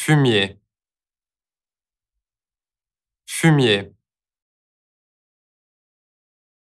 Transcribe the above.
fumier, fumier.